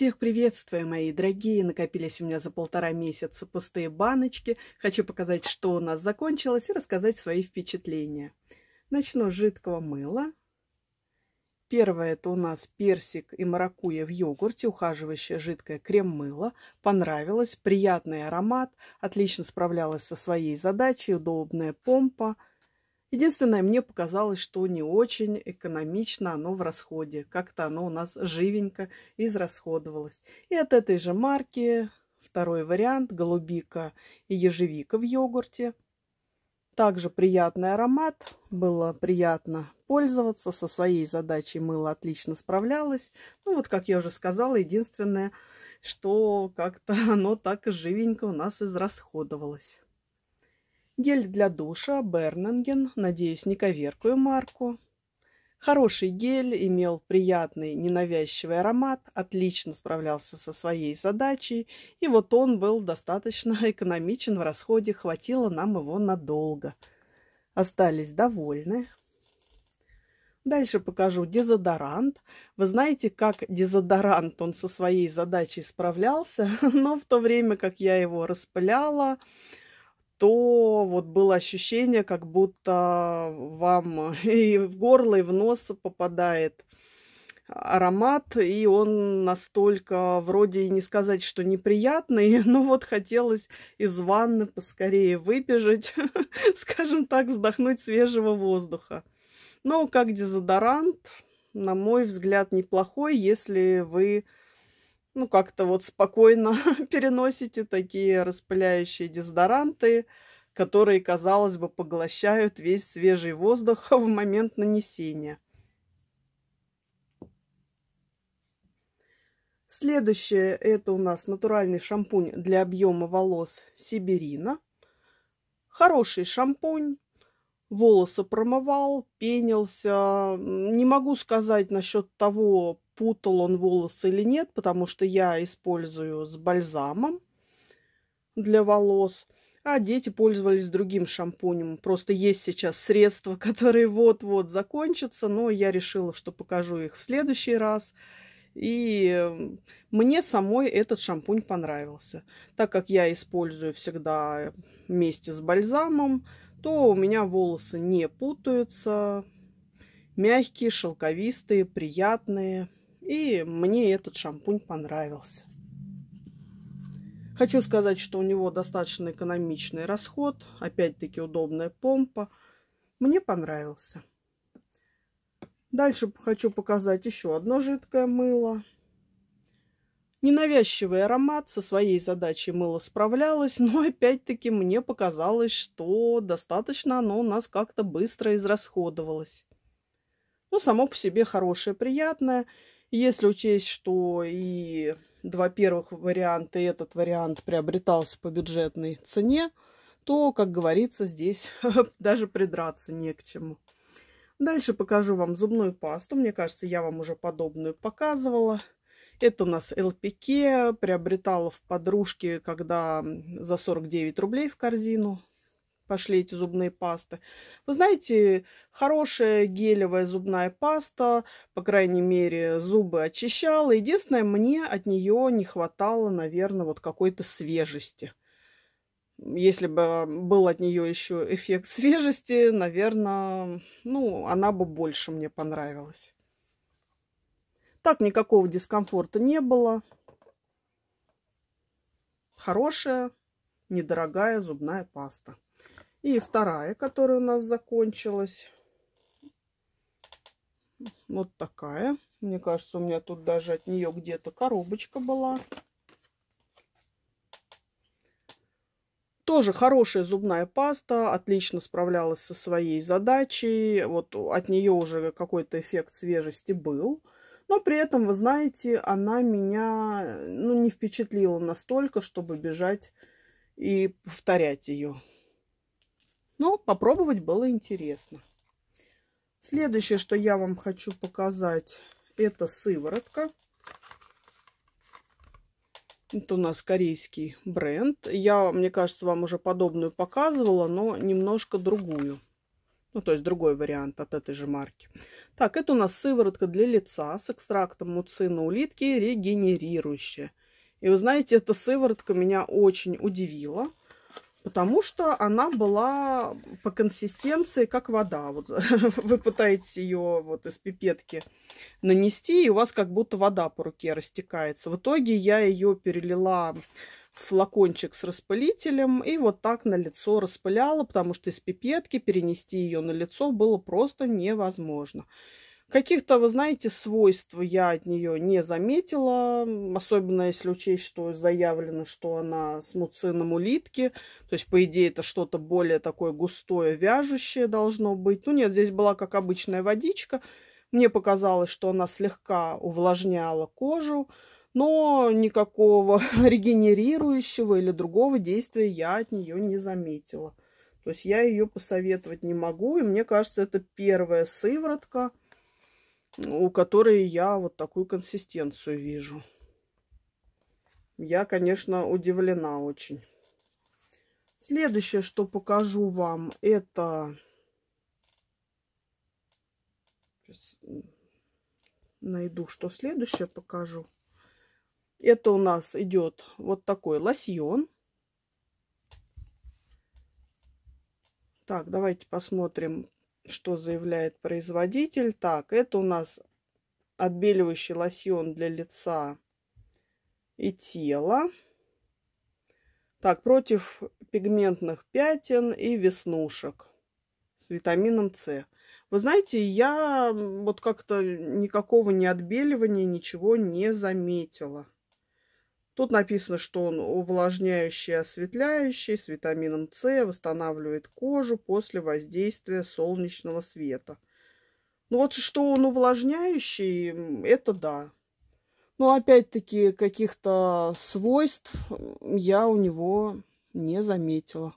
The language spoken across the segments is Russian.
Всех приветствую, мои дорогие! Накопились у меня за полтора месяца пустые баночки. Хочу показать, что у нас закончилось, и рассказать свои впечатления. Начну с жидкого мыла. Первое это у нас персик и маракуйя в йогурте, ухаживающее жидкое крем-мыло. Понравилось, приятный аромат, отлично справлялась со своей задачей, удобная помпа – Единственное, мне показалось, что не очень экономично оно в расходе. Как-то оно у нас живенько израсходовалось. И от этой же марки второй вариант – голубика и ежевика в йогурте. Также приятный аромат, было приятно пользоваться, со своей задачей мыло отлично справлялось. Ну вот, как я уже сказала, единственное, что как-то оно так живенько у нас израсходовалось. Гель для душа Бернинген, надеюсь, не коверкую марку. Хороший гель, имел приятный, ненавязчивый аромат, отлично справлялся со своей задачей, и вот он был достаточно экономичен в расходе, хватило нам его надолго. Остались довольны. Дальше покажу дезодорант. Вы знаете, как дезодорант он со своей задачей справлялся, но в то время, как я его распыляла, то вот было ощущение, как будто вам и в горло, и в нос попадает аромат, и он настолько, вроде и не сказать, что неприятный, но вот хотелось из ванны поскорее выбежать, скажем так, вздохнуть свежего воздуха. Но как дезодорант, на мой взгляд, неплохой, если вы ну, как-то вот спокойно переносите такие распыляющие дезодоранты, которые, казалось бы, поглощают весь свежий воздух в момент нанесения. Следующее это у нас натуральный шампунь для объема волос Сиберина. Хороший шампунь. Волосы промывал, пенился. Не могу сказать насчет того, путал он волосы или нет, потому что я использую с бальзамом для волос. А дети пользовались другим шампунем. Просто есть сейчас средства, которые вот-вот закончатся, но я решила, что покажу их в следующий раз. И мне самой этот шампунь понравился. Так как я использую всегда вместе с бальзамом, то у меня волосы не путаются. Мягкие, шелковистые, приятные. И мне этот шампунь понравился. Хочу сказать, что у него достаточно экономичный расход. Опять-таки удобная помпа. Мне понравился. Дальше хочу показать еще одно жидкое мыло. Ненавязчивый аромат со своей задачей мыло справлялось, но опять-таки мне показалось, что достаточно оно у нас как-то быстро израсходовалось. Ну, само по себе хорошее, приятное. Если учесть, что и два первых варианта и этот вариант приобретался по бюджетной цене, то, как говорится, здесь даже придраться не к чему. Дальше покажу вам зубную пасту. Мне кажется, я вам уже подобную показывала. Это у нас ЛПК. Приобретала в подружке, когда за 49 рублей в корзину пошли эти зубные пасты. Вы знаете, хорошая гелевая зубная паста, по крайней мере, зубы очищала. Единственное, мне от нее не хватало, наверное, вот какой-то свежести. Если бы был от нее еще эффект свежести, наверное, ну, она бы больше мне понравилась. Так никакого дискомфорта не было. Хорошая, недорогая зубная паста. И вторая, которая у нас закончилась. Вот такая. Мне кажется, у меня тут даже от нее где-то коробочка была. Тоже хорошая зубная паста, отлично справлялась со своей задачей. Вот от нее уже какой-то эффект свежести был. Но при этом, вы знаете, она меня ну, не впечатлила настолько, чтобы бежать и повторять ее. Но попробовать было интересно. Следующее, что я вам хочу показать, это сыворотка. Это у нас корейский бренд. Я, мне кажется, вам уже подобную показывала, но немножко другую. Ну, то есть другой вариант от этой же марки. Так, это у нас сыворотка для лица с экстрактом муцина улитки, регенерирующая. И вы знаете, эта сыворотка меня очень удивила, потому что она была по консистенции как вода. Вот вы пытаетесь ее вот из пипетки нанести, и у вас как будто вода по руке растекается. В итоге я ее перелила флакончик с распылителем и вот так на лицо распыляла, потому что из пипетки перенести ее на лицо было просто невозможно. Каких-то, вы знаете, свойств я от нее не заметила, особенно если учесть, что заявлено, что она с муцином улитки, то есть, по идее, это что-то более такое густое, вяжущее должно быть. Ну нет, здесь была как обычная водичка. Мне показалось, что она слегка увлажняла кожу, но никакого регенерирующего или другого действия я от нее не заметила. То есть я ее посоветовать не могу, и мне кажется, это первая сыворотка, у которой я вот такую консистенцию вижу. Я, конечно, удивлена очень. Следующее, что покажу вам, это... Сейчас найду, что следующее покажу. Это у нас идет вот такой лосьон. Так, давайте посмотрим, что заявляет производитель. Так, это у нас отбеливающий лосьон для лица и тела. Так, против пигментных пятен и веснушек с витамином С. Вы знаете, я вот как-то никакого не отбеливания, ничего не заметила. Тут написано, что он увлажняющий, осветляющий, с витамином С, восстанавливает кожу после воздействия солнечного света. Ну вот что он увлажняющий, это да. Но опять-таки каких-то свойств я у него не заметила.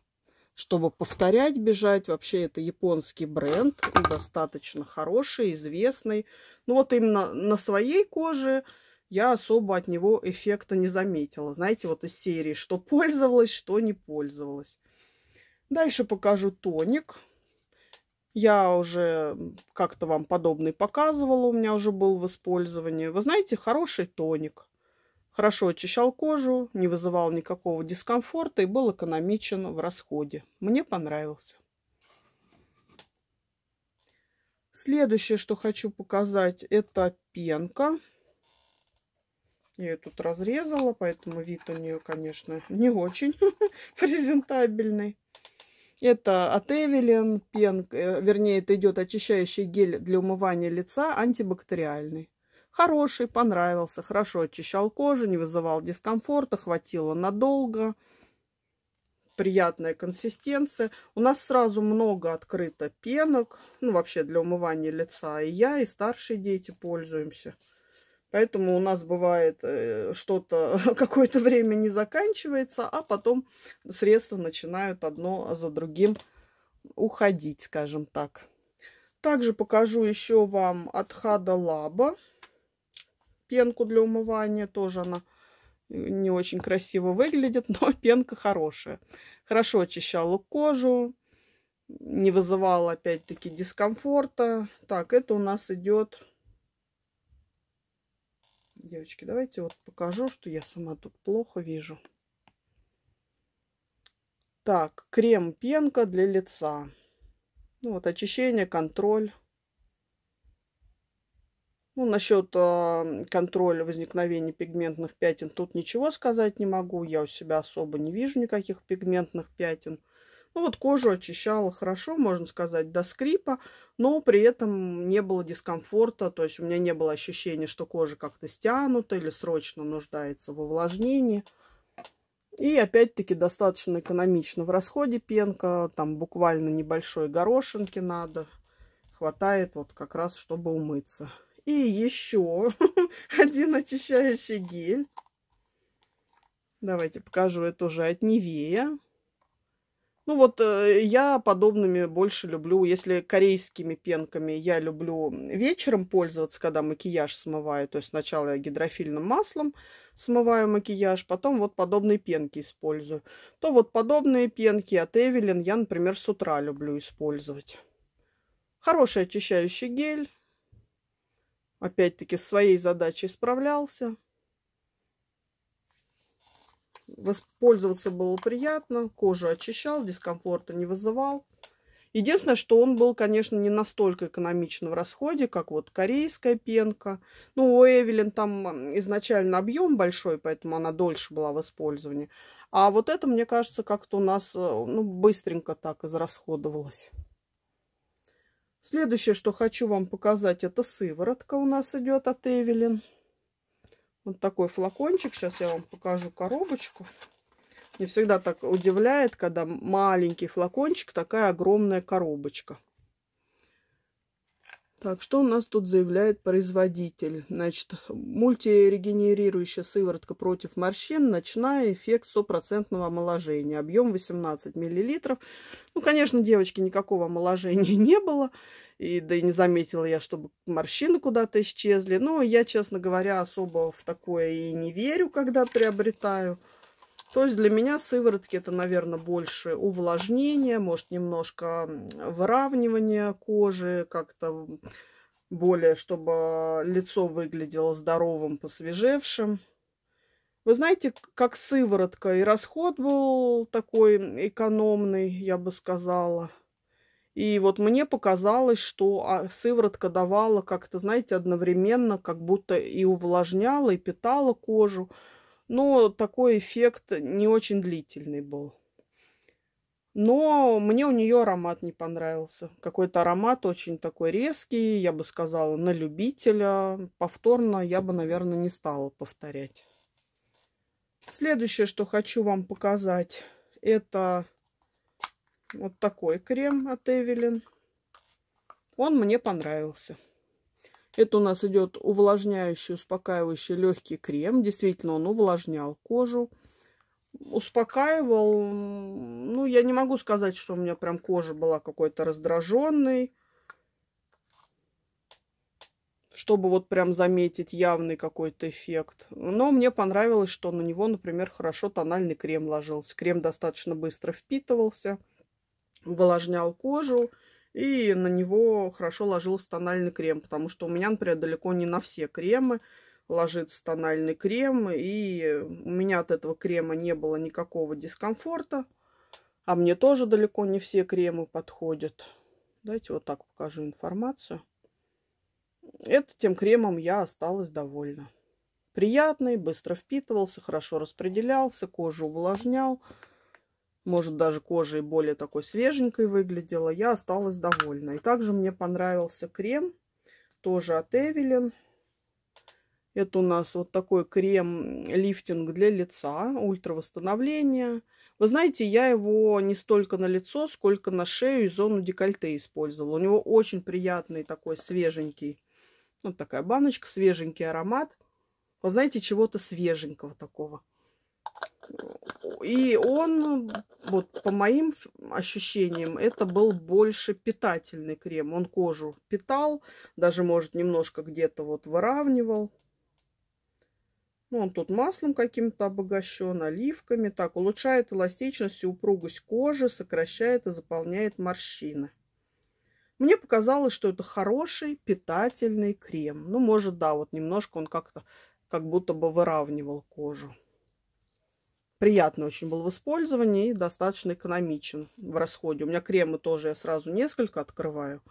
Чтобы повторять, бежать, вообще это японский бренд, достаточно хороший, известный. Ну вот именно на своей коже я особо от него эффекта не заметила. Знаете, вот из серии, что пользовалась, что не пользовалась. Дальше покажу тоник. Я уже как-то вам подобный показывала, у меня уже был в использовании. Вы знаете, хороший тоник. Хорошо очищал кожу, не вызывал никакого дискомфорта и был экономичен в расходе. Мне понравился. Следующее, что хочу показать, это пенка. Я ее тут разрезала, поэтому вид у нее, конечно, не очень презентабельный. Это от Эвелин пен, э, вернее, это идет очищающий гель для умывания лица, антибактериальный. Хороший, понравился, хорошо очищал кожу, не вызывал дискомфорта, хватило надолго. Приятная консистенция. У нас сразу много открыто пенок, ну вообще для умывания лица. И я, и старшие дети пользуемся. Поэтому у нас бывает э, что-то какое-то время не заканчивается, а потом средства начинают одно за другим уходить, скажем так. Также покажу еще вам от Хада Лаба пенку для умывания. Тоже она не очень красиво выглядит, но пенка хорошая. Хорошо очищала кожу, не вызывала опять-таки дискомфорта. Так, это у нас идет Девочки, давайте вот покажу, что я сама тут плохо вижу. Так, крем-пенка для лица. Ну, вот очищение, контроль. Ну, насчет э, контроля возникновения пигментных пятен тут ничего сказать не могу. Я у себя особо не вижу никаких пигментных пятен. Ну вот кожу очищала хорошо, можно сказать, до скрипа, но при этом не было дискомфорта, то есть у меня не было ощущения, что кожа как-то стянута или срочно нуждается в увлажнении. И опять-таки достаточно экономично в расходе пенка, там буквально небольшой горошинки надо, хватает вот как раз, чтобы умыться. И еще один очищающий гель. Давайте покажу, это уже от Невея. Ну вот э, я подобными больше люблю, если корейскими пенками я люблю вечером пользоваться, когда макияж смываю. То есть сначала я гидрофильным маслом смываю макияж, потом вот подобные пенки использую. То вот подобные пенки от Эвелин я, например, с утра люблю использовать. Хороший очищающий гель. Опять-таки своей задачей справлялся. Воспользоваться было приятно. Кожу очищал, дискомфорта не вызывал. Единственное, что он был, конечно, не настолько экономичен в расходе, как вот корейская пенка. Ну, у Эвелин там изначально объем большой, поэтому она дольше была в использовании. А вот это, мне кажется, как-то у нас э, ну, быстренько так израсходовалось. Следующее, что хочу вам показать, это сыворотка у нас идет от Эвелин. Вот такой флакончик. Сейчас я вам покажу коробочку. Не всегда так удивляет, когда маленький флакончик, такая огромная коробочка. Так, что у нас тут заявляет производитель? Значит, мультирегенерирующая сыворотка против морщин, ночная, эффект стопроцентного омоложения. Объем 18 миллилитров. Ну, конечно, девочки, никакого омоложения не было. И, да и не заметила я, чтобы морщины куда-то исчезли. Но я, честно говоря, особо в такое и не верю, когда приобретаю. То есть для меня сыворотки это, наверное, больше увлажнение, может, немножко выравнивание кожи, как-то более, чтобы лицо выглядело здоровым, посвежевшим. Вы знаете, как сыворотка, и расход был такой экономный, я бы сказала. И вот мне показалось, что а, сыворотка давала как-то, знаете, одновременно, как будто и увлажняла, и питала кожу но такой эффект не очень длительный был. Но мне у нее аромат не понравился. Какой-то аромат очень такой резкий, я бы сказала, на любителя. Повторно я бы, наверное, не стала повторять. Следующее, что хочу вам показать, это вот такой крем от Эвелин. Он мне понравился. Это у нас идет увлажняющий, успокаивающий легкий крем. Действительно, он увлажнял кожу. Успокаивал. Ну, я не могу сказать, что у меня прям кожа была какой-то раздраженной. Чтобы вот прям заметить явный какой-то эффект. Но мне понравилось, что на него, например, хорошо тональный крем ложился. Крем достаточно быстро впитывался, увлажнял кожу. И на него хорошо ложился тональный крем, потому что у меня, например, далеко не на все кремы ложится тональный крем. И у меня от этого крема не было никакого дискомфорта. А мне тоже далеко не все кремы подходят. Давайте вот так покажу информацию. Это тем кремом я осталась довольна. Приятный, быстро впитывался, хорошо распределялся, кожу увлажнял. Может, даже кожа и более такой свеженькой выглядела. Я осталась довольна. И также мне понравился крем. Тоже от Эвелин. Это у нас вот такой крем-лифтинг для лица. Ультравосстановление. Вы знаете, я его не столько на лицо, сколько на шею и зону декольте использовала. У него очень приятный такой свеженький. Вот такая баночка, свеженький аромат. Вы знаете, чего-то свеженького такого. И он, вот по моим ощущениям, это был больше питательный крем. Он кожу питал, даже, может, немножко где-то вот выравнивал. Ну, он тут маслом каким-то обогащен, оливками. Так, улучшает эластичность и упругость кожи, сокращает и заполняет морщины. Мне показалось, что это хороший питательный крем. Ну, может, да, вот немножко он как-то как будто бы выравнивал кожу приятный очень был в использовании и достаточно экономичен в расходе. У меня кремы тоже я сразу несколько открываю.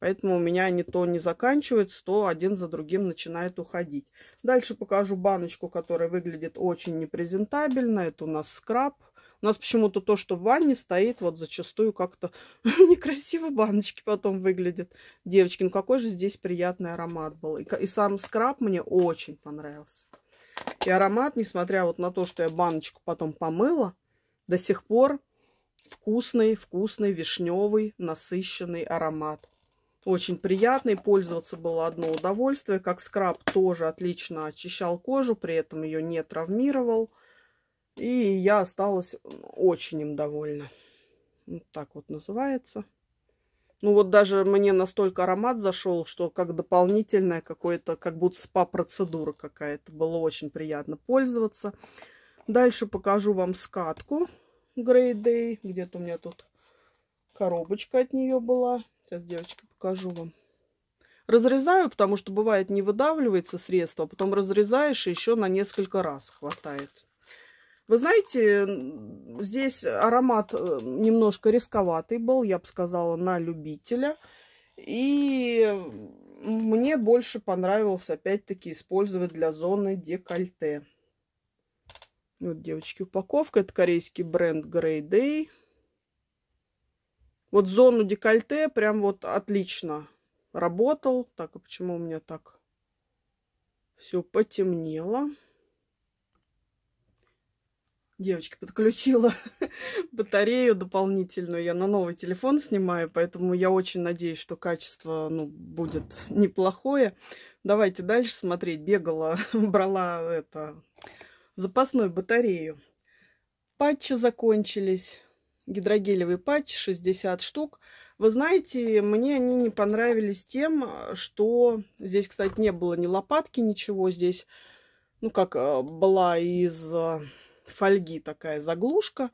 Поэтому у меня они то не заканчиваются, то один за другим начинает уходить. Дальше покажу баночку, которая выглядит очень непрезентабельно. Это у нас скраб. У нас почему-то то, что в ванне стоит, вот зачастую как-то некрасиво баночки потом выглядят. Девочки, ну какой же здесь приятный аромат был. И сам скраб мне очень понравился. И аромат, несмотря вот на то, что я баночку потом помыла, до сих пор вкусный, вкусный, вишневый, насыщенный аромат. Очень приятный, пользоваться было одно удовольствие. Как скраб тоже отлично очищал кожу, при этом ее не травмировал. И я осталась очень им довольна. Вот так вот называется. Ну вот даже мне настолько аромат зашел, что как дополнительная какое-то, как будто спа-процедура какая-то. Было очень приятно пользоваться. Дальше покажу вам скатку Grey Day. Где-то у меня тут коробочка от нее была. Сейчас, девочки, покажу вам. Разрезаю, потому что бывает не выдавливается средство, а потом разрезаешь и еще на несколько раз хватает. Вы знаете, здесь аромат э, немножко рисковатый был, я бы сказала, на любителя. И мне больше понравилось опять-таки использовать для зоны декольте. Вот, девочки, упаковка. Это корейский бренд Grey Day. Вот зону декольте прям вот отлично работал. Так, а почему у меня так все потемнело? Девочки, подключила батарею дополнительную. Я на новый телефон снимаю, поэтому я очень надеюсь, что качество ну, будет неплохое. Давайте дальше смотреть. Бегала, брала это запасную батарею. Патчи закончились. Гидрогелевый патч 60 штук. Вы знаете, мне они не понравились тем, что здесь, кстати, не было ни лопатки, ничего. Здесь, ну, как э, была из э, фольги такая заглушка.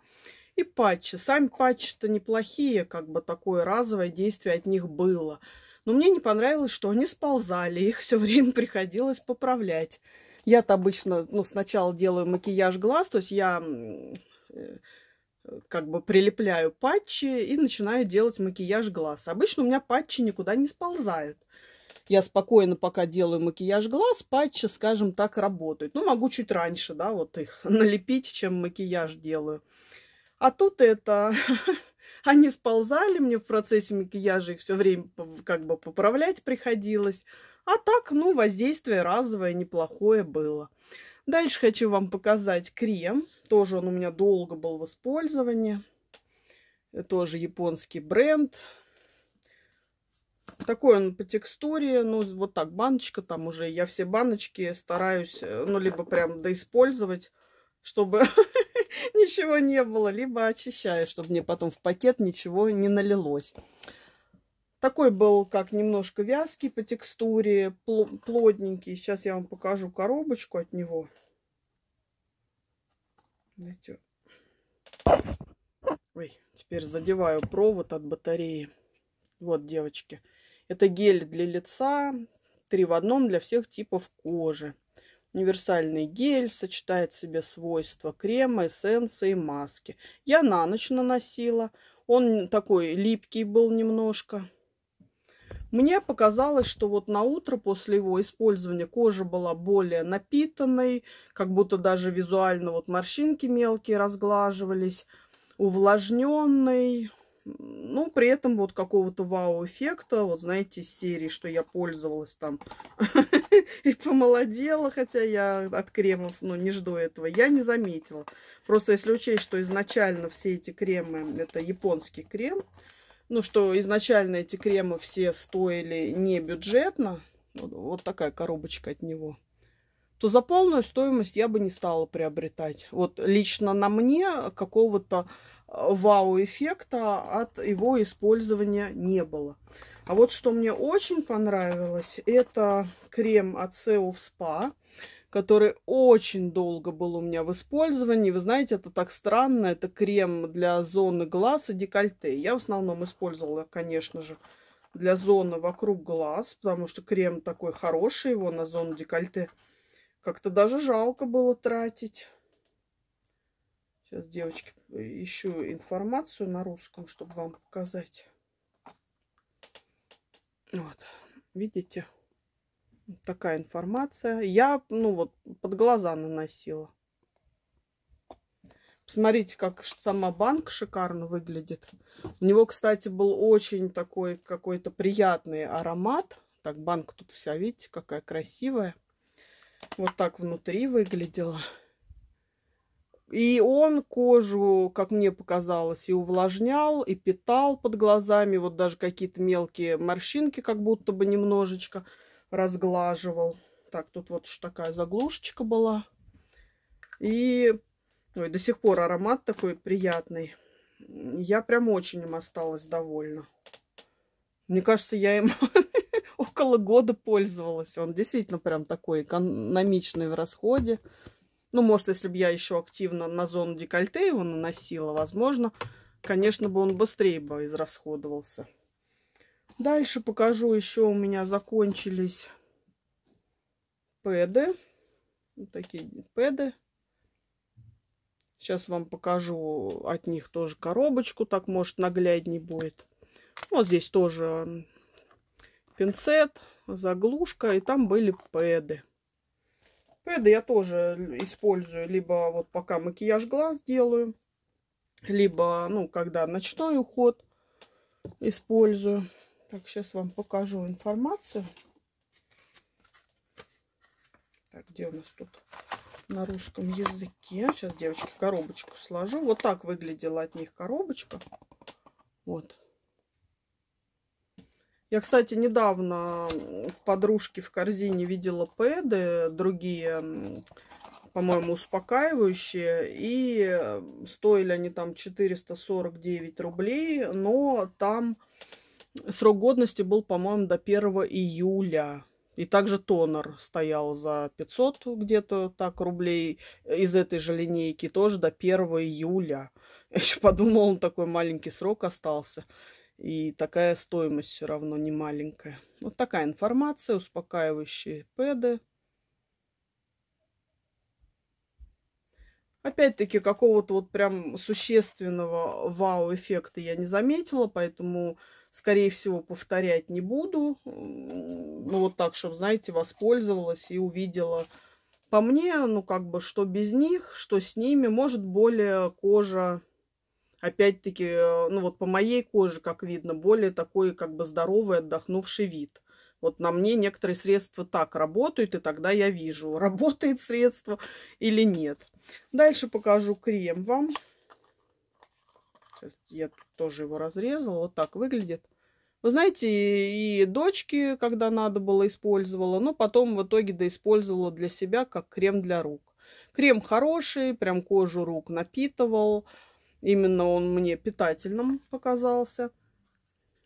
И патчи. Сами патчи-то неплохие, как бы такое разовое действие от них было. Но мне не понравилось, что они сползали. Их все время приходилось поправлять. Я-то обычно, ну, сначала делаю макияж глаз, то есть я э, как бы прилепляю патчи и начинаю делать макияж глаз. Обычно у меня патчи никуда не сползают. Я спокойно пока делаю макияж глаз, патчи, скажем так, работают. Ну, могу чуть раньше, да, вот их налепить, чем макияж делаю. А тут это... Они сползали мне в процессе макияжа, их все время как бы поправлять приходилось. А так, ну, воздействие разовое, неплохое было. Дальше хочу вам показать крем. Тоже он у меня долго был в использовании. Тоже японский бренд. Такой он по текстуре, ну, вот так, баночка там уже. Я все баночки стараюсь, э, ну, либо прям доиспользовать, чтобы ничего не было, либо очищаю, чтобы мне потом в пакет ничего не налилось. Такой был как немножко вязкий по текстуре, плотненький. Сейчас я вам покажу коробочку от него. Ой, теперь задеваю провод от батареи. Вот, девочки. Это гель для лица, три в одном для всех типов кожи. Универсальный гель сочетает в себе свойства крема, эссенции, маски. Я на ночь наносила. Он такой липкий был немножко. Мне показалось, что вот на утро после его использования кожа была более напитанной, как будто даже визуально вот морщинки мелкие разглаживались, увлажненной. Ну, при этом вот какого-то вау-эффекта, вот знаете, серии, что я пользовалась там и помолодела, хотя я от кремов, ну, не жду этого, я не заметила. Просто если учесть, что изначально все эти кремы, это японский крем, ну, что изначально эти кремы все стоили не бюджетно, вот, вот такая коробочка от него, то за полную стоимость я бы не стала приобретать. Вот лично на мне какого-то вау-эффекта от его использования не было. А вот что мне очень понравилось, это крем от Seo Spa который очень долго был у меня в использовании. Вы знаете, это так странно. Это крем для зоны глаз и декольте. Я в основном использовала, конечно же, для зоны вокруг глаз, потому что крем такой хороший, его на зону декольте как-то даже жалко было тратить. Сейчас, девочки, ищу информацию на русском, чтобы вам показать. Вот, видите? такая информация. Я, ну вот, под глаза наносила. Посмотрите, как сама банка шикарно выглядит. У него, кстати, был очень такой какой-то приятный аромат. Так, банка тут вся, видите, какая красивая. Вот так внутри выглядела. И он кожу, как мне показалось, и увлажнял, и питал под глазами. Вот даже какие-то мелкие морщинки, как будто бы немножечко разглаживал. Так, тут вот такая заглушечка была. И ой, до сих пор аромат такой приятный. Я прям очень им осталась довольна. Мне кажется, я им около года пользовалась. Он действительно прям такой экономичный в расходе. Ну, может, если бы я еще активно на зону декольте его наносила, возможно, конечно бы он быстрее бы израсходовался. Дальше покажу еще у меня закончились пэды. Вот такие пэды. Сейчас вам покажу от них тоже коробочку, так может наглядней будет. Вот здесь тоже пинцет, заглушка, и там были пэды. Пэды я тоже использую, либо вот пока макияж глаз делаю, либо, ну, когда ночной уход использую. Так, сейчас вам покажу информацию. Так, где у нас тут на русском языке? Сейчас, девочки, коробочку сложу. Вот так выглядела от них коробочка. Вот. Я, кстати, недавно в подружке в корзине видела пэды, другие, по-моему, успокаивающие. И стоили они там 449 рублей, но там Срок годности был, по-моему, до 1 июля. И также тонер стоял за 500 где-то так рублей из этой же линейки, тоже до 1 июля. Я еще подумала, он такой маленький срок остался. И такая стоимость все равно не маленькая. Вот такая информация, успокаивающие пэды. Опять-таки, какого-то вот прям существенного вау-эффекта я не заметила, поэтому скорее всего, повторять не буду. Ну, вот так, чтобы, знаете, воспользовалась и увидела. По мне, ну, как бы, что без них, что с ними, может, более кожа, опять-таки, ну, вот по моей коже, как видно, более такой, как бы, здоровый, отдохнувший вид. Вот на мне некоторые средства так работают, и тогда я вижу, работает средство или нет. Дальше покажу крем вам. Сейчас я тоже его разрезала. Вот так выглядит. Вы знаете, и дочки, когда надо было, использовала, но потом в итоге доиспользовала для себя как крем для рук. Крем хороший, прям кожу рук напитывал. Именно он мне питательным показался.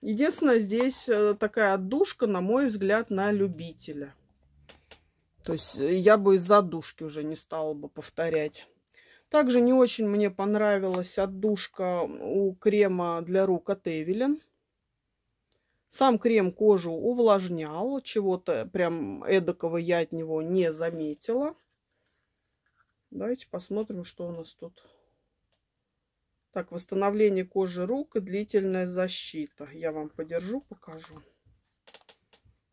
Единственное, здесь э, такая отдушка, на мой взгляд, на любителя. То есть э, я бы из-за отдушки уже не стала бы повторять. Также не очень мне понравилась отдушка у крема для рук от Эвелин. Сам крем кожу увлажнял, чего-то прям эдакого я от него не заметила. Давайте посмотрим, что у нас тут. Так, восстановление кожи рук и длительная защита. Я вам подержу, покажу.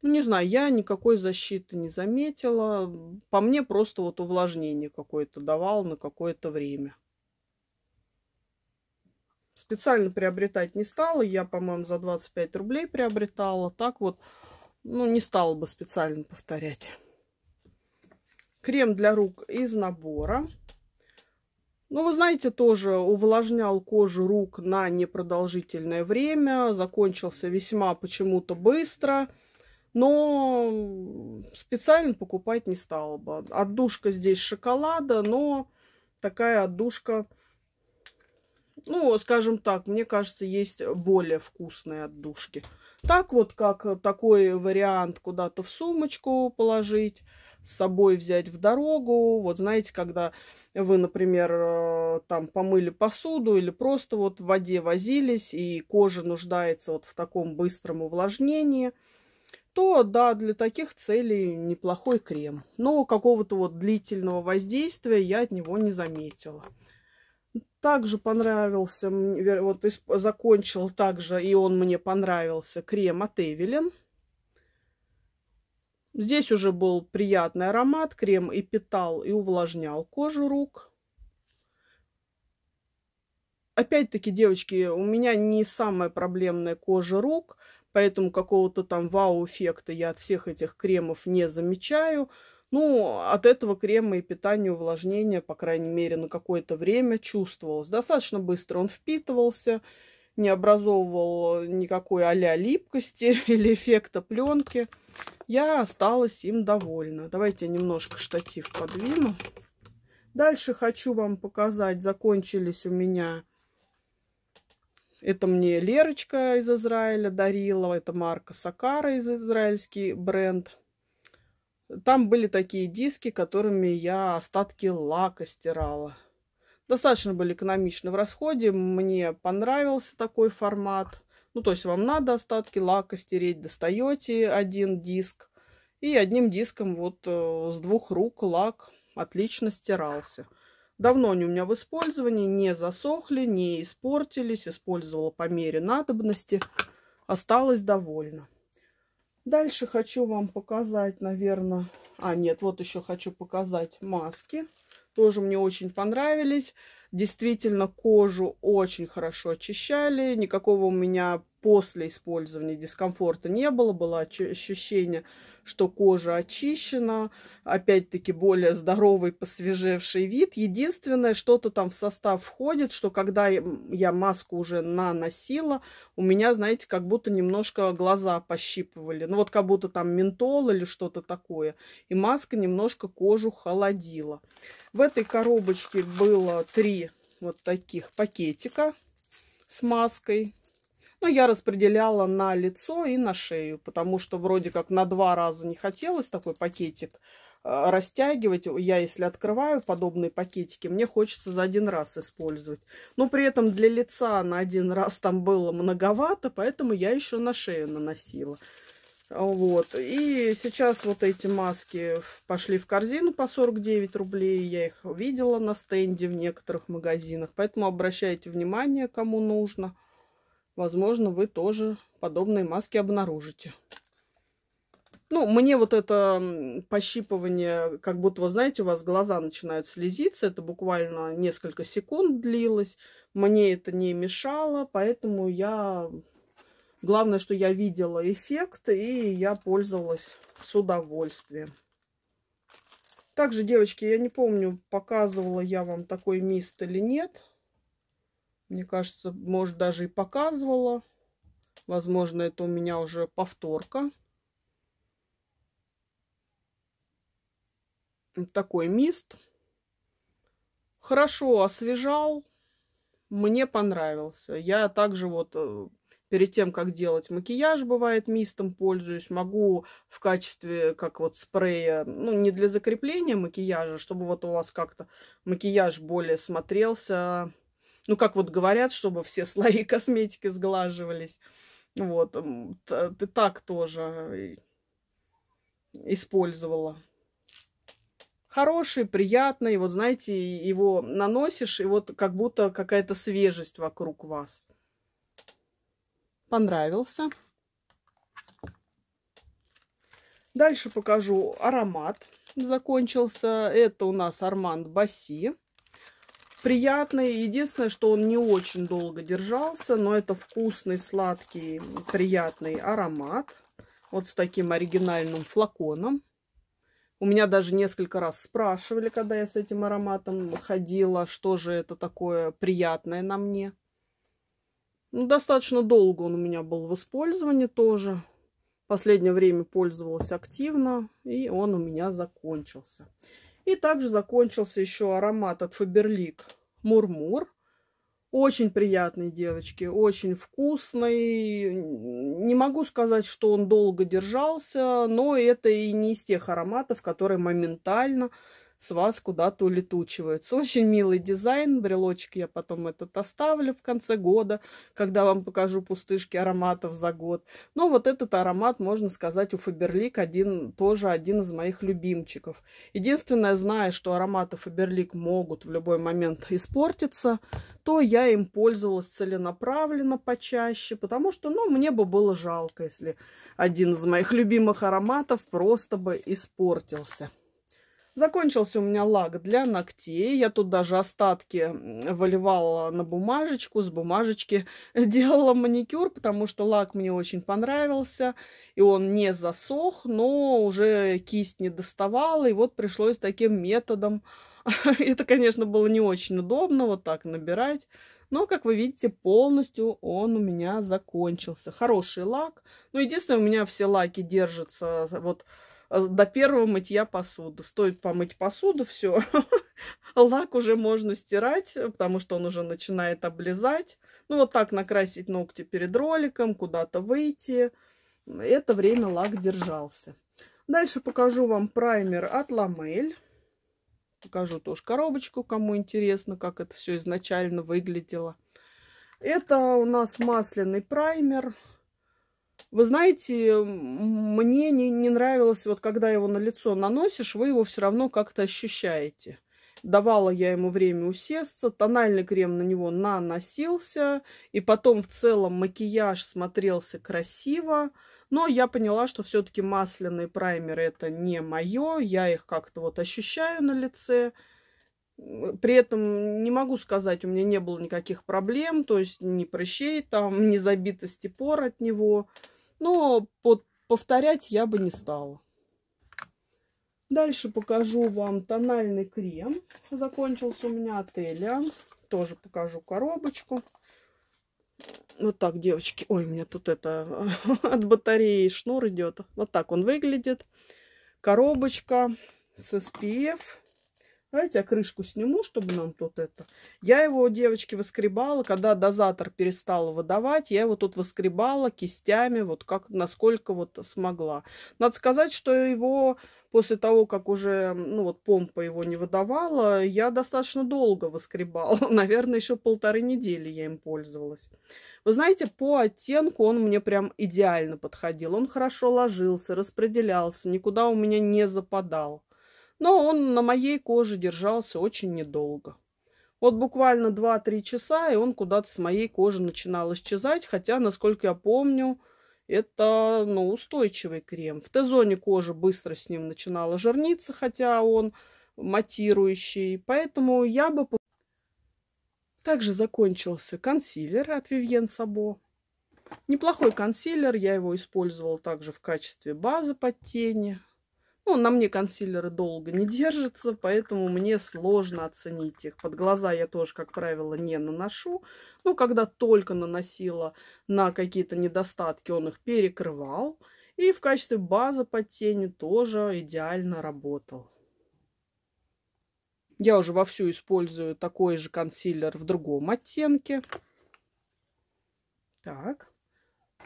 Ну, не знаю, я никакой защиты не заметила. По мне просто вот увлажнение какое-то давал на какое-то время. Специально приобретать не стала. Я, по-моему, за 25 рублей приобретала. Так вот, ну, не стала бы специально повторять. Крем для рук из набора. Ну, вы знаете, тоже увлажнял кожу рук на непродолжительное время. Закончился весьма почему-то быстро. Но специально покупать не стала бы. Отдушка здесь шоколада, но такая отдушка, ну, скажем так, мне кажется, есть более вкусные отдушки. Так вот, как такой вариант куда-то в сумочку положить, с собой взять в дорогу. Вот знаете, когда вы, например, э, там помыли посуду или просто вот в воде возились, и кожа нуждается вот в таком быстром увлажнении – то да, для таких целей неплохой крем. Но какого-то вот длительного воздействия я от него не заметила. Также понравился, вот закончил также, и он мне понравился, крем от Эвелин. Здесь уже был приятный аромат, крем и питал, и увлажнял кожу рук. Опять-таки, девочки, у меня не самая проблемная кожа рук – Поэтому какого-то там вау-эффекта я от всех этих кремов не замечаю. Ну, от этого крема и питания, увлажнения, по крайней мере, на какое-то время чувствовалось. Достаточно быстро он впитывался, не образовывал никакой а-ля липкости или эффекта пленки. Я осталась им довольна. Давайте я немножко штатив подвину. Дальше хочу вам показать, закончились у меня это мне Лерочка из Израиля дарила. Это марка Сакара из израильский бренд. Там были такие диски, которыми я остатки лака стирала. Достаточно были экономичны в расходе. Мне понравился такой формат. Ну, то есть вам надо остатки лака стереть, достаете один диск. И одним диском вот э, с двух рук лак отлично стирался. Давно они у меня в использовании, не засохли, не испортились, использовала по мере надобности, осталась довольна. Дальше хочу вам показать, наверное... А, нет, вот еще хочу показать маски. Тоже мне очень понравились. Действительно, кожу очень хорошо очищали. Никакого у меня после использования дискомфорта не было. Было ощущение, что кожа очищена, опять-таки более здоровый, посвежевший вид. Единственное, что-то там в состав входит, что когда я маску уже наносила, у меня, знаете, как будто немножко глаза пощипывали. Ну вот как будто там ментол или что-то такое. И маска немножко кожу холодила. В этой коробочке было три вот таких пакетика с маской. Но ну, я распределяла на лицо и на шею, потому что вроде как на два раза не хотелось такой пакетик э, растягивать. Я, если открываю подобные пакетики, мне хочется за один раз использовать. Но при этом для лица на один раз там было многовато, поэтому я еще на шею наносила. Вот. И сейчас вот эти маски пошли в корзину по 49 рублей. Я их видела на стенде в некоторых магазинах. Поэтому обращайте внимание, кому нужно. Возможно, вы тоже подобные маски обнаружите. Ну, мне вот это пощипывание, как будто, вы знаете, у вас глаза начинают слезиться. Это буквально несколько секунд длилось. Мне это не мешало, поэтому я... Главное, что я видела эффект, и я пользовалась с удовольствием. Также, девочки, я не помню, показывала я вам такой мист или нет. Мне кажется, может, даже и показывала. Возможно, это у меня уже повторка. Такой мист. Хорошо освежал. Мне понравился. Я также вот э, перед тем, как делать макияж, бывает, мистом пользуюсь. Могу в качестве, как вот спрея, ну, не для закрепления макияжа, чтобы вот у вас как-то макияж более смотрелся ну, как вот говорят, чтобы все слои косметики сглаживались. Вот, ты так тоже использовала. Хороший, приятный, вот знаете, его наносишь, и вот как будто какая-то свежесть вокруг вас. Понравился. Дальше покажу аромат. Закончился. Это у нас Арманд Басси приятный. Единственное, что он не очень долго держался, но это вкусный, сладкий, приятный аромат. Вот с таким оригинальным флаконом. У меня даже несколько раз спрашивали, когда я с этим ароматом ходила, что же это такое приятное на мне. Ну, достаточно долго он у меня был в использовании тоже. Последнее время пользовалась активно, и он у меня закончился. И также закончился еще аромат от Faberlic Мурмур. Очень приятный, девочки, очень вкусный. Не могу сказать, что он долго держался, но это и не из тех ароматов, которые моментально с вас куда-то улетучивается. Очень милый дизайн. Брелочек я потом этот оставлю в конце года, когда вам покажу пустышки ароматов за год. Но вот этот аромат, можно сказать, у Фаберлик один, тоже один из моих любимчиков. Единственное, зная, что ароматы Фаберлик могут в любой момент испортиться, то я им пользовалась целенаправленно почаще, потому что, ну, мне бы было жалко, если один из моих любимых ароматов просто бы испортился. Закончился у меня лак для ногтей. Я тут даже остатки выливала на бумажечку. С бумажечки делала маникюр, потому что лак мне очень понравился. И он не засох, но уже кисть не доставала. И вот пришлось таким методом. Это, конечно, было не очень удобно вот так набирать. Но, как вы видите, полностью он у меня закончился. Хороший лак. Но единственное, у меня все лаки держатся вот до первого мытья посуды. Стоит помыть посуду, все, лак уже можно стирать, потому что он уже начинает облизать. Ну, вот так накрасить ногти перед роликом, куда-то выйти. Это время лак держался. Дальше покажу вам праймер от Ламель. Покажу тоже коробочку, кому интересно, как это все изначально выглядело. Это у нас масляный праймер. Вы знаете, мне не, не нравилось, вот когда его на лицо наносишь, вы его все равно как-то ощущаете. Давала я ему время усесться, тональный крем на него наносился, и потом в целом макияж смотрелся красиво. Но я поняла, что все-таки масляные праймеры это не мое, я их как-то вот ощущаю на лице. При этом не могу сказать, у меня не было никаких проблем, то есть ни прыщей, там, ни забитости пор от него. Но под повторять я бы не стала. Дальше покажу вам тональный крем. Закончился у меня от Эля. Тоже покажу коробочку. Вот так, девочки. Ой, у меня тут это от батареи шнур идет. Вот так он выглядит. Коробочка с SPF. Давайте я крышку сниму, чтобы нам тут это... Я его, девочки, воскребала, когда дозатор перестал выдавать, я его тут воскребала кистями, вот как, насколько вот смогла. Надо сказать, что его после того, как уже, ну вот помпа его не выдавала, я достаточно долго воскребала. Наверное, еще полторы недели я им пользовалась. Вы знаете, по оттенку он мне прям идеально подходил. Он хорошо ложился, распределялся, никуда у меня не западал. Но он на моей коже держался очень недолго. Вот буквально 2-3 часа, и он куда-то с моей кожи начинал исчезать. Хотя, насколько я помню, это ну, устойчивый крем. В Т-зоне кожа быстро с ним начинала жирниться, хотя он матирующий. Поэтому я бы... Также закончился консилер от Vivienne Sabo. Неплохой консилер, я его использовала также в качестве базы под тени. Ну, на мне консилеры долго не держатся, поэтому мне сложно оценить их. Под глаза я тоже, как правило, не наношу. Ну, когда только наносила на какие-то недостатки, он их перекрывал. И в качестве базы под тени тоже идеально работал. Я уже вовсю использую такой же консилер в другом оттенке. Так.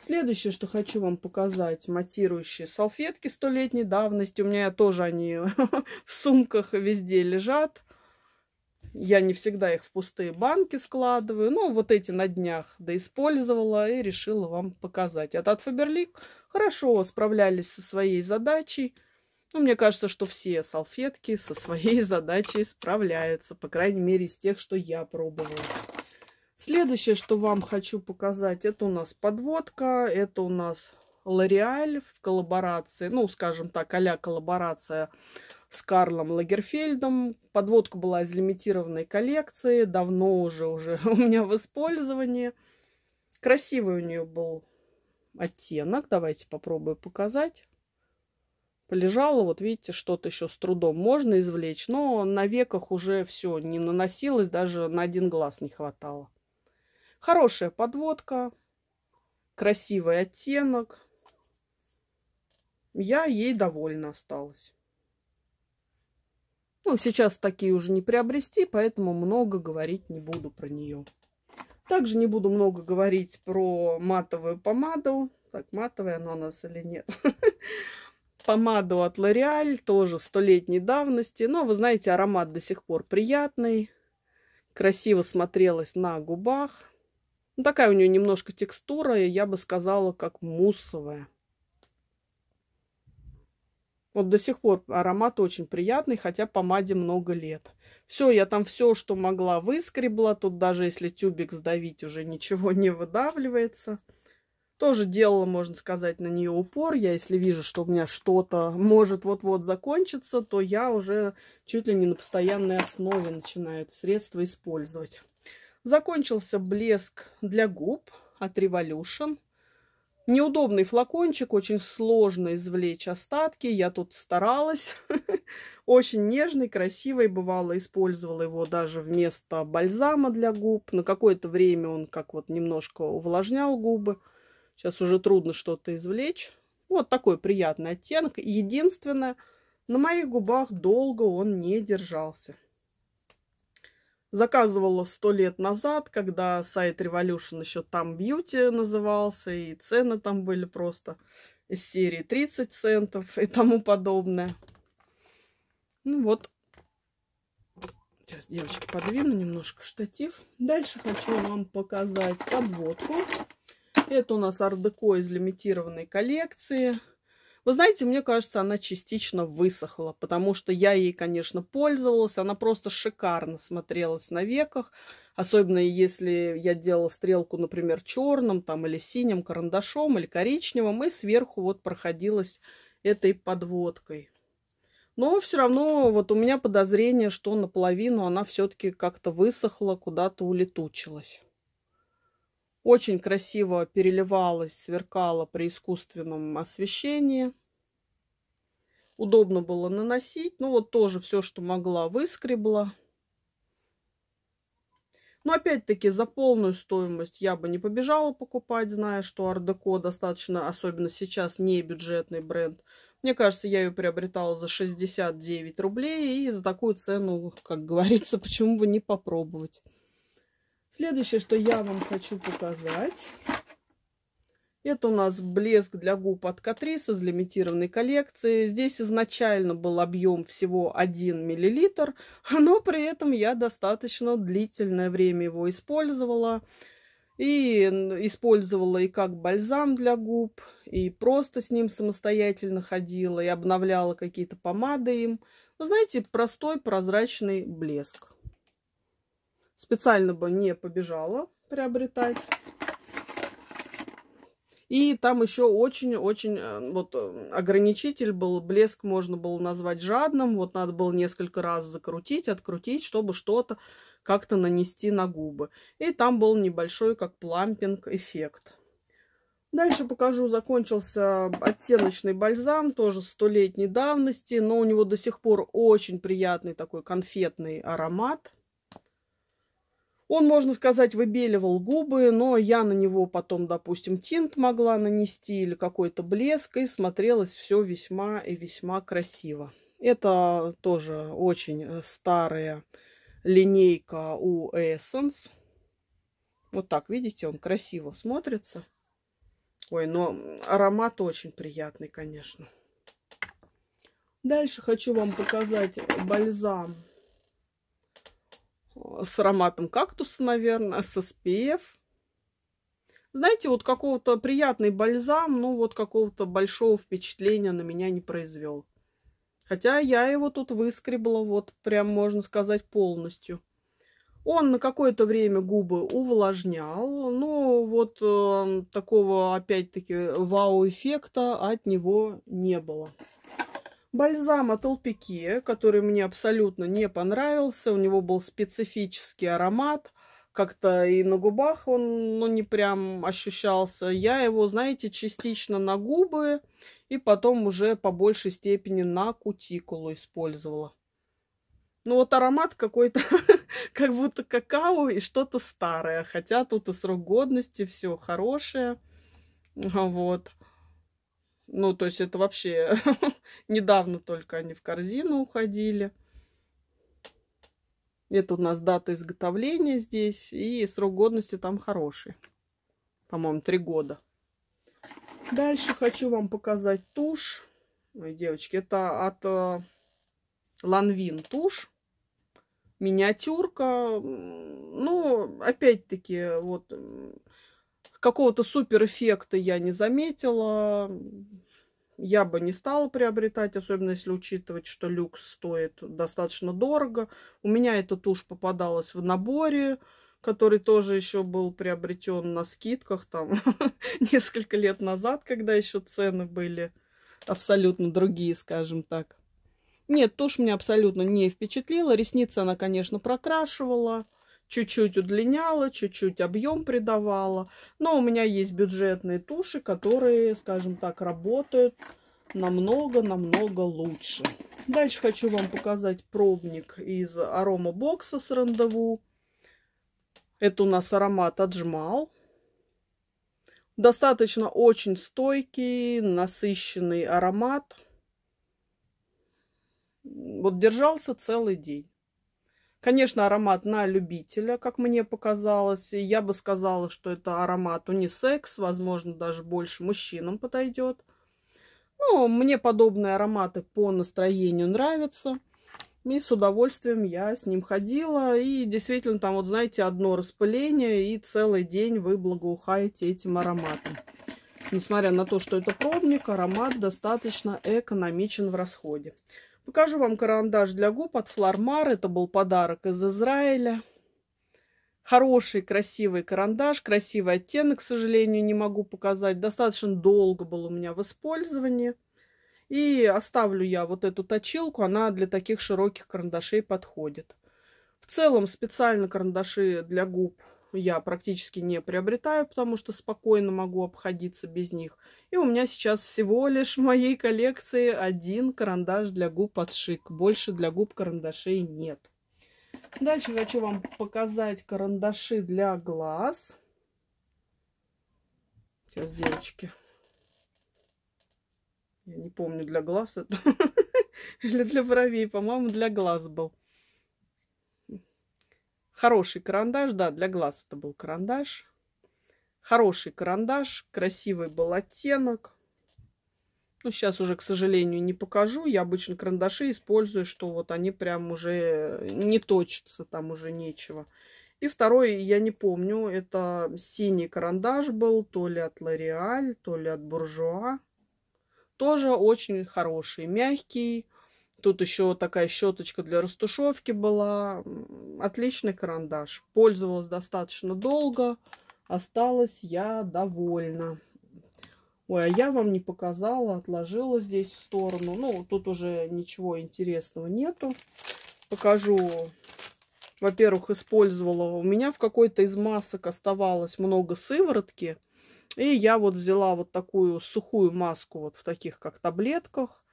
Следующее, что хочу вам показать, матирующие салфетки столетней давности. У меня тоже они в сумках везде лежат. Я не всегда их в пустые банки складываю. Ну, вот эти на днях доиспользовала и решила вам показать. Это от Faberlic хорошо справлялись со своей задачей. Ну, мне кажется, что все салфетки со своей задачей справляются. По крайней мере, из тех, что я пробовала. Следующее, что вам хочу показать, это у нас подводка, это у нас L'Oreal в коллаборации, ну, скажем так, а коллаборация с Карлом Лагерфельдом. Подводка была из лимитированной коллекции, давно уже, уже у меня в использовании. Красивый у нее был оттенок, давайте попробую показать. Полежала, вот видите, что-то еще с трудом можно извлечь, но на веках уже все не наносилось, даже на один глаз не хватало. Хорошая подводка, красивый оттенок. Я ей довольна осталась. Ну, сейчас такие уже не приобрести, поэтому много говорить не буду про нее. Также не буду много говорить про матовую помаду. Так, матовая она у нас или нет? Помаду от L'Oreal, тоже столетней давности. Но, вы знаете, аромат до сих пор приятный. Красиво смотрелась на губах. Ну, такая у нее немножко текстура, я бы сказала, как муссовая. Вот до сих пор аромат очень приятный, хотя помаде много лет. Все, я там все, что могла, выскребла. Тут даже если тюбик сдавить, уже ничего не выдавливается. Тоже делала, можно сказать, на нее упор. Я, если вижу, что у меня что-то может вот-вот закончиться, то я уже чуть ли не на постоянной основе начинаю это средство использовать. Закончился блеск для губ от Revolution. Неудобный флакончик, очень сложно извлечь остатки. Я тут старалась. Очень нежный, красивый. Бывало, использовала его даже вместо бальзама для губ. На какое-то время он как вот немножко увлажнял губы. Сейчас уже трудно что-то извлечь. Вот такой приятный оттенок. Единственное, на моих губах долго он не держался. Заказывала сто лет назад, когда сайт Revolution еще там бьюти назывался, и цены там были просто из серии 30 центов и тому подобное. Ну вот, Сейчас, девочки, подвину немножко штатив. Дальше хочу вам показать подводку. Это у нас ардеко из лимитированной коллекции. Вы знаете, мне кажется, она частично высохла, потому что я ей, конечно, пользовалась. Она просто шикарно смотрелась на веках. Особенно если я делала стрелку, например, черным там, или синим карандашом, или коричневым, и сверху вот проходилась этой подводкой. Но все равно вот у меня подозрение, что наполовину она все-таки как-то высохла, куда-то улетучилась. Очень красиво переливалась, сверкала при искусственном освещении. Удобно было наносить. Ну вот тоже все, что могла, выскребла. Но опять-таки за полную стоимость я бы не побежала покупать, зная, что Ардеко достаточно, особенно сейчас, не бюджетный бренд. Мне кажется, я ее приобретала за 69 рублей, и за такую цену, как говорится, почему бы не попробовать. Следующее, что я вам хочу показать, это у нас блеск для губ от Catrice из лимитированной коллекции. Здесь изначально был объем всего 1 мл, но при этом я достаточно длительное время его использовала. И использовала и как бальзам для губ, и просто с ним самостоятельно ходила, и обновляла какие-то помады им. Ну, знаете, простой прозрачный блеск. Специально бы не побежала приобретать. И там еще очень-очень э, вот э, ограничитель был, блеск можно было назвать жадным. Вот надо было несколько раз закрутить, открутить, чтобы что-то как-то нанести на губы. И там был небольшой как плампинг эффект. Дальше покажу, закончился оттеночный бальзам, тоже столетней давности, но у него до сих пор очень приятный такой конфетный аромат. Он, можно сказать, выбеливал губы, но я на него потом, допустим, тинт могла нанести или какой-то блеск, и смотрелось все весьма и весьма красиво. Это тоже очень э, старая линейка у Essence. Вот так, видите, он красиво смотрится. Ой, но аромат очень приятный, конечно. Дальше хочу вам показать бальзам с ароматом кактуса, наверное, с SPF. Знаете, вот какого-то приятный бальзам, ну вот какого-то большого впечатления на меня не произвел. Хотя я его тут выскребла, вот прям можно сказать полностью. Он на какое-то время губы увлажнял, но вот э, такого опять-таки вау-эффекта от него не было. Бальзам от Алпике, который мне абсолютно не понравился. У него был специфический аромат. Как-то и на губах он ну, не прям ощущался. Я его, знаете, частично на губы и потом уже по большей степени на кутикулу использовала. Ну вот аромат какой-то, как будто какао и что-то старое. Хотя тут и срок годности, все хорошее. Вот. Ну, то есть это вообще недавно только они в корзину уходили. Это у нас дата изготовления здесь. И срок годности там хороший. По-моему, три года. Дальше хочу вам показать тушь. Ой, девочки, это от э, Ланвин тушь. Миниатюрка. Ну, опять-таки, вот Какого-то супер эффекта я не заметила. Я бы не стала приобретать, особенно если учитывать, что люкс стоит достаточно дорого. У меня эта тушь попадалась в наборе, который тоже еще был приобретен на скидках там несколько лет назад, когда еще цены были абсолютно другие, скажем так. Нет, тушь меня абсолютно не впечатлила. Ресницы она, конечно, прокрашивала чуть-чуть удлиняла, чуть-чуть объем придавала. Но у меня есть бюджетные туши, которые, скажем так, работают намного-намного лучше. Дальше хочу вам показать пробник из арома бокса с рандеву. Это у нас аромат отжмал. Достаточно очень стойкий, насыщенный аромат. Вот держался целый день. Конечно, аромат на любителя, как мне показалось. Я бы сказала, что это аромат унисекс, возможно, даже больше мужчинам подойдет. Ну, мне подобные ароматы по настроению нравятся. И с удовольствием я с ним ходила. И действительно, там, вот знаете, одно распыление, и целый день вы благоухаете этим ароматом. Несмотря на то, что это пробник, аромат достаточно экономичен в расходе. Покажу вам карандаш для губ от Флармар. Это был подарок из Израиля. Хороший, красивый карандаш, красивый оттенок, к сожалению, не могу показать. Достаточно долго был у меня в использовании. И оставлю я вот эту точилку, она для таких широких карандашей подходит. В целом специально карандаши для губ я практически не приобретаю, потому что спокойно могу обходиться без них. И у меня сейчас всего лишь в моей коллекции один карандаш для губ от Шик. Больше для губ карандашей нет. Дальше хочу вам показать карандаши для глаз. Сейчас, девочки. Я не помню, для глаз это или для бровей. По-моему, для глаз был. Хороший карандаш, да, для глаз это был карандаш. Хороший карандаш, красивый был оттенок. Ну, сейчас уже, к сожалению, не покажу. Я обычно карандаши использую, что вот они прям уже не точатся, там уже нечего. И второй, я не помню, это синий карандаш был, то ли от L'Oreal, то ли от Буржуа. Тоже очень хороший, мягкий, Тут еще такая щеточка для растушевки была. Отличный карандаш. Пользовалась достаточно долго. Осталась я довольна. Ой, а я вам не показала, отложила здесь в сторону. Ну, тут уже ничего интересного нету. Покажу. Во-первых, использовала. У меня в какой-то из масок оставалось много сыворотки. И я вот взяла вот такую сухую маску вот в таких как таблетках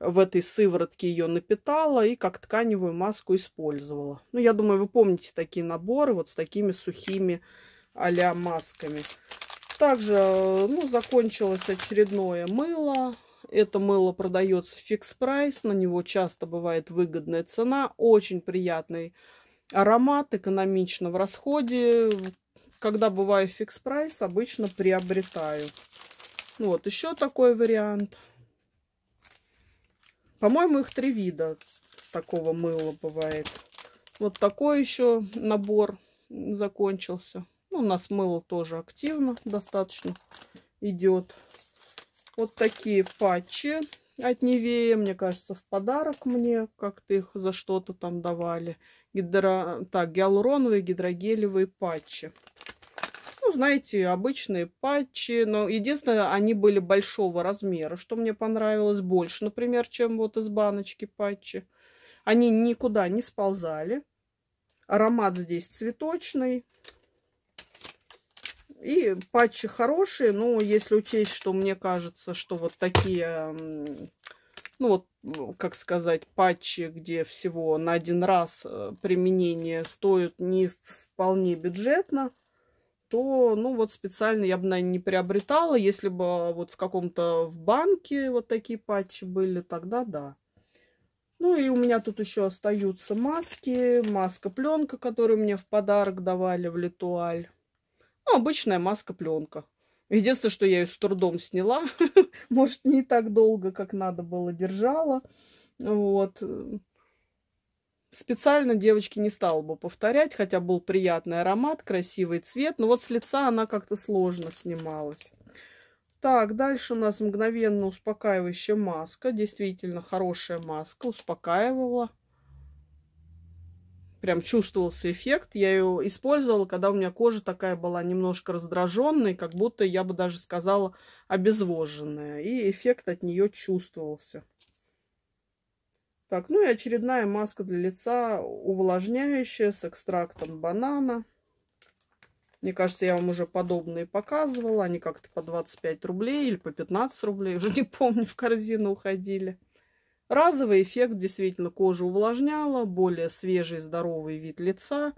в этой сыворотке ее напитала и как тканевую маску использовала. Ну, я думаю, вы помните такие наборы вот с такими сухими а масками. Также, ну, закончилось очередное мыло. Это мыло продается Fix Price, на него часто бывает выгодная цена, очень приятный аромат, экономично в расходе. Когда бываю Fix Price, обычно приобретаю. Вот еще такой вариант. По-моему, их три вида такого мыла бывает. Вот такой еще набор закончился. Ну, у нас мыло тоже активно достаточно идет. Вот такие патчи от Невея. Мне кажется, в подарок мне как-то их за что-то там давали. Гидро... Так, гиалуроновые гидрогелевые патчи знаете, обычные патчи. Но единственное, они были большого размера, что мне понравилось больше, например, чем вот из баночки патчи. Они никуда не сползали. Аромат здесь цветочный. И патчи хорошие, но если учесть, что мне кажется, что вот такие, ну вот, как сказать, патчи, где всего на один раз э, применение стоят не вполне бюджетно, то, ну, вот специально я бы, наверное, не приобретала. Если бы вот в каком-то в банке вот такие патчи были, тогда да. Ну, и у меня тут еще остаются маски. Маска-пленка, которую мне в подарок давали в Литуаль. Ну, обычная маска-пленка. Единственное, что я ее с трудом сняла. Может, не так долго, как надо было, держала. Вот. Специально девочки не стала бы повторять, хотя был приятный аромат, красивый цвет. Но вот с лица она как-то сложно снималась. Так, дальше у нас мгновенно успокаивающая маска. Действительно хорошая маска, успокаивала. Прям чувствовался эффект. Я ее использовала, когда у меня кожа такая была немножко раздраженная, как будто, я бы даже сказала, обезвоженная. И эффект от нее чувствовался. Так, ну и очередная маска для лица увлажняющая с экстрактом банана. Мне кажется, я вам уже подобные показывала. Они как-то по 25 рублей или по 15 рублей, уже не помню, в корзину уходили. Разовый эффект действительно кожу увлажняла, более свежий здоровый вид лица.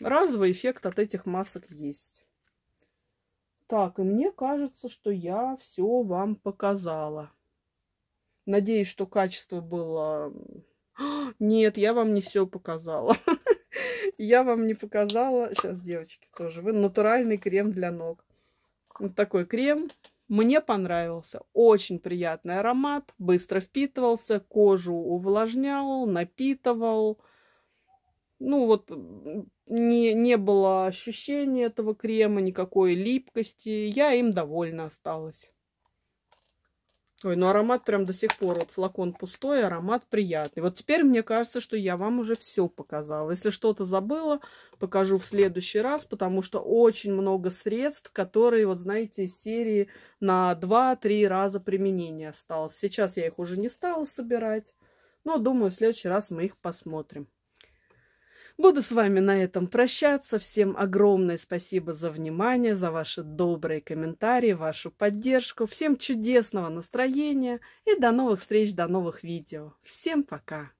Разовый эффект от этих масок есть. Так, и мне кажется, что я все вам показала. Надеюсь, что качество было... Нет, я вам не все показала. Я вам не показала. Сейчас, девочки, тоже. Вы натуральный крем для ног. Вот такой крем. Мне понравился. Очень приятный аромат, быстро впитывался, кожу увлажнял, напитывал. Ну вот не, не было ощущения этого крема, никакой липкости. Я им довольна осталась. Ой, ну аромат прям до сих пор, вот флакон пустой, аромат приятный. Вот теперь мне кажется, что я вам уже все показала. Если что-то забыла, покажу в следующий раз, потому что очень много средств, которые, вот знаете, из серии на 2-3 раза применения осталось. Сейчас я их уже не стала собирать, но думаю, в следующий раз мы их посмотрим. Буду с вами на этом прощаться. Всем огромное спасибо за внимание, за ваши добрые комментарии, вашу поддержку. Всем чудесного настроения и до новых встреч, до новых видео. Всем пока!